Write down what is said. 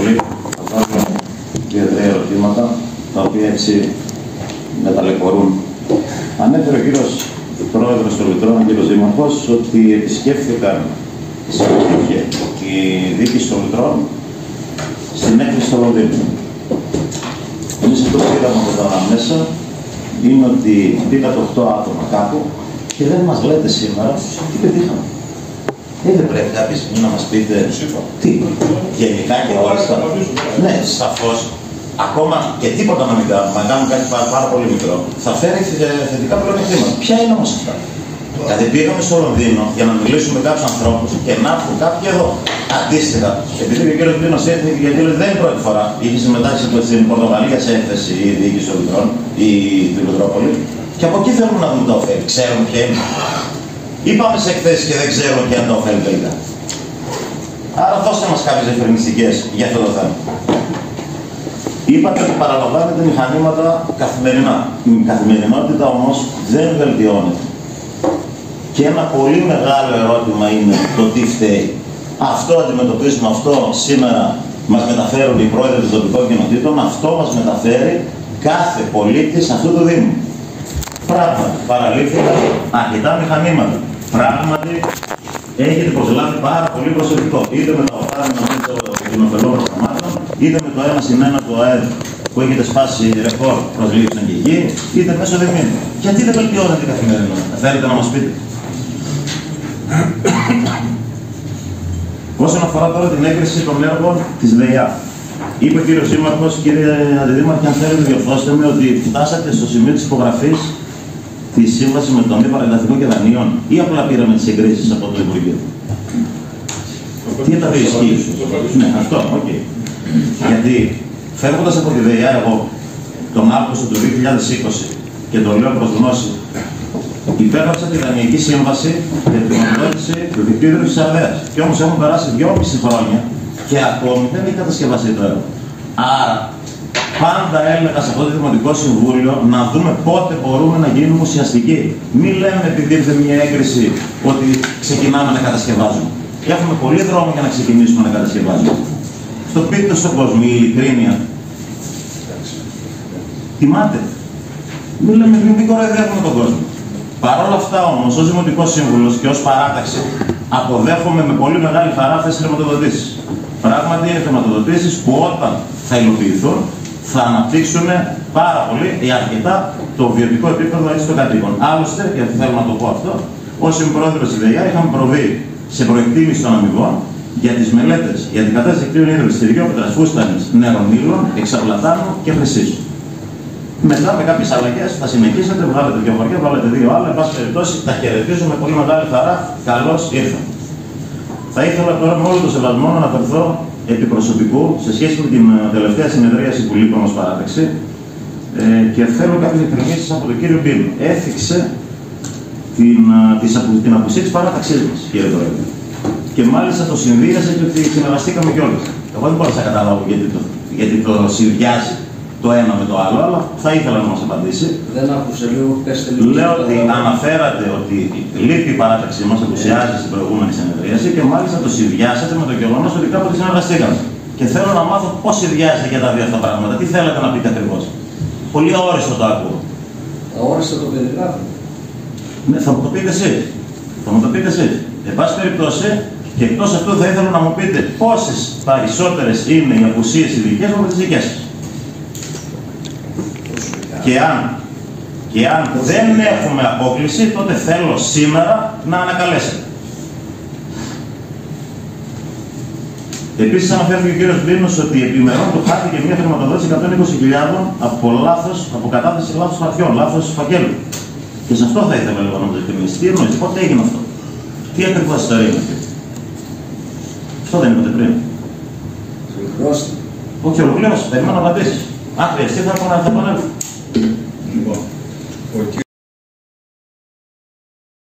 πολύ. Θα βάλω δύο-τρία ερωτήματα, τα οποία έτσι με ταλαιπωρούν. Ανέφερε ο κύριος Πρόεδρος των Λιτρών, ο κύριος Δήμαρχος, ότι επισκέφθηκαν, συμμετείχε η δίκη των Λιτρών στην έκθεση στο Λονδίνο. Εμείς αυτό που είδαμε από τα μέσα είναι ότι πήγατε 8 άτομα κάπου και δεν μας λέτε σήμερα τι πετύχαμε. Ε, δεν πρέπει κάποια στιγμή να μας πείτε τι, γενικά και όλα Ναι, σαφώς. Ακόμα και τίποτα να μην κάνουμε, να κάνουμε κάτι πάρα, πάρα πολύ μικρό, θα φέρει θετικά πλεονεκτήματα. Ποια είναι όμως αυτά; Δηλαδή πήγαμε στο Λονδίνο για να μιλήσουμε με κάποιους ανθρώπους και να έρθουν κάποιοι εδώ. Αντίστοιχα, επειδή ο κ. Δήμο έθνη γιατί λέει δεν είναι πρώτη φορά, είχε συμμετάσχει στην Πορτογαλία σε έκθεση η διοίκηση των Λιτρών, η Λιτρόπολη, και από εκεί θέλουμε να δούμε τα ωφέλη. Ξέρουμε ποια είναι. Είπαμε σε εκθέσεις και δεν ξέρουμε ποια είναι τα ωφέλη τελικά. Άρα δώστε μας κάποιες διευκρινιστικέ για αυτό το θέμα. Είπατε ότι παραλαμβάνετε μηχανήματα καθημερινά. Η καθημερινότητα όμως δεν βελτιώνεται. Και ένα πολύ μεγάλο ερώτημα είναι το τι φταίει. Αυτό αντιμετωπίζουμε, αυτό σήμερα μας μεταφέρουν οι πρόεδροι των τοπικών κοινοτήτων, αυτό μας μεταφέρει κάθε πολίτης αυτού του Δήμου. Πράγματι, παραλήφθηκαν αρκετά μηχανήματα. Πράγματι, έχετε προσλάβει πάρα πολύ προσωπικό. Είτε με τα οφάρμενα μέσα των ωφελών προγραμμάτων, είτε με το ένα συν ένα του ΑΕΔ που έχετε σπάσει ρεκόρ προσλήψεων και γη, είτε μέσω δεμήνου. Γιατί δεν βελτιώνεται η καθημερινότητα, θέλετε να μας πείτε. Όσον αφορά τώρα την έγκριση των έργων της ΔΕΙΑ, είπε ο κύριος Δήμαρχο, κύριε Αντιδήμαρχε, αν θέλετε, διορθώστε με ότι φτάσατε στο σημείο της υπογραφής τη σύμβαση με το Ταμείο Παρακαταθηκών και Δανείων ή απλά πήραμε τις εγκρίσεις από το Υπουργείο. Τι απ' τα δύο ισχύει; Ναι, αυτό, OK. Okay. Γιατί φεύγοντας από τη ΔΕΥΑ εγώ τον Αύγουστο του 2020 και το λέω προς γνώση υπέγραψα τη Δανειακή Σύμβαση για την ομολόγηση του δικτύου της Αριδαίας. Και όμως έχουν περάσει δυόμιση χρόνια και ακόμη δεν έχει κατασκευαστεί το έργο. Άρα, πάντα έλεγα σε αυτό το Δημοτικό Συμβούλιο να δούμε πότε μπορούμε να γίνουμε ουσιαστικοί. Μην λέμε επειδή ήρθε μια έγκριση ότι ξεκινάμε να κατασκευάζουμε. Έχουμε πολύ δρόμο για να ξεκινήσουμε να κατασκευάζουμε. Στο πείτε στον κόσμο η ειλικρίνεια. Τιμάτε. Μην λέμε, μην κοροϊδεύουμε τον κόσμο. Παρ' όλα αυτά όμως, ως Δημοτικός Σύμβουλος και ως παράταξη, αποδέχομαι με πολύ μεγάλη χαρά αυτές τις χρηματοδοτήσεις. Πράγματι, είναι χρηματοδοτήσεις που όταν θα υλοποιηθούν θα αναπτύξουν πάρα πολύ ή αρκετά το βιωτικό επίπεδο έτσι των κατοίκων. Άλλωστε, και θέλω να το πω αυτό, ως πρόεδρο της ΔΕΙΑ είχαμε προβεί σε προεκτίμηση των αμοιβών για τις μελέτες για την κατάσταση δικτύων ίδρυση, στηριόπετρα, φούστανης, νερών, εξαπλατάνου και χρυσίσου. Μετά με κάποιες αλλαγές θα συνεχίσετε, βγάλετε δύο χωριά, βγάλετε δύο άλλα. Εν πάση περιπτώσει, τα χαιρετίζω με πολύ μεγάλη χαρά. Καλώς ήρθαν. Θα ήθελα τώρα με όλο το σεβασμό να αναφερθώ επί προσωπικού σε σχέση με την ε, τελευταία συνεδρίαση που λείπω ω παράταξη ε, και θέλω κάποιες διευκρινήσει από τον κύριο Μπίλ. Έφυξε την, ε, της, την απουσία της παράταξής μας, κύριε Πρόεδρε. Και μάλιστα το συνδύασε και ότι συνεργαστήκαμε κιόλας. Εγώ δεν μπορώ να καταλάβω γιατί το, γιατί το συνδυάζει το ένα με το άλλο, αλλά θα ήθελα να μας απαντήσει. Δεν άκουσε λίγο, πέστε λίγο. Λέω ότι αναφέρατε ότι λείπει η παράταξή μας, απουσιάζει στην προηγούμενη συνεδρίαση και μάλιστα το συνδυάσατε με το γεγονός ότι κάποτε συνεργαστήκαμε. Και θέλω να μάθω πώς συνδυάζεται για τα δύο αυτά πράγματα. Τι θέλετε να πείτε ακριβώς. Πολύ αόριστο το ακούω. Αόριστο το περιγράφω. Ναι, θα μου το πείτε εσείς. Θα μου το πείτε εσείς. Εν πάση περιπτώσει, και εκτός αυτού θα ήθελα να μου πείτε πόσες περισσότερες είναι οι απουσίες οι δικές μου από τις δικές σας. Και αν, και αν δεν έχουμε απόκληση, τότε θέλω σήμερα να ανακαλέσετε. Επίσης, αναφέρθηκε ο κύριος Μπίνος ότι επιμερών του χάθηκε μια χρηματοδότηση 120.000 από λάθος, από κατάθεση λάθος χαρτιών, λάθος φακέλου. Και σε αυτό θα ήθελα λίγο να μου διευκρινίσει. Τι εννοείται, πότε έγινε αυτό; Τι ακριβώς ιστορία είναι αυτή. Αυτό δεν είπατε πριν. Όχι, ολοκλήρωση. Περιμένω να απαντήσει. Αν χρειαστεί, θα επανέλθω. うわっ。